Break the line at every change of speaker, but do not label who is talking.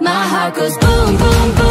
My heart goes boom, boom, boom.